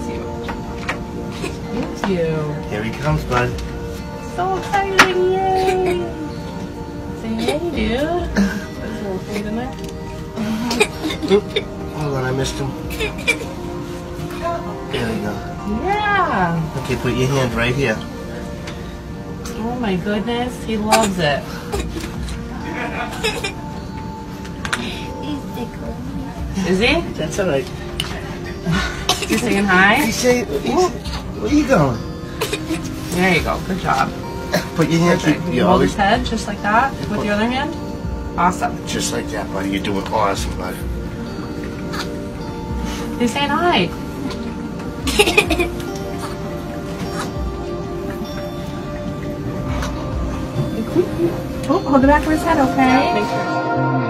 you. Here he comes, bud. So excited, yay! Say hey, dude. There's a little food in there. Hold on, I missed him. There we go. Yeah. Okay, put your hand right here. Oh my goodness, he loves it. He's tickling. Is he? That's all right. Is saying hi? He say, he's, where you going? There you go. Good job. Put your hand. Perfect. You, You you hold his head just like that with your other hand. Awesome. just like that, buddy. You're doing awesome, bud. He's saying hi. Oh, hold the back of his head, okay?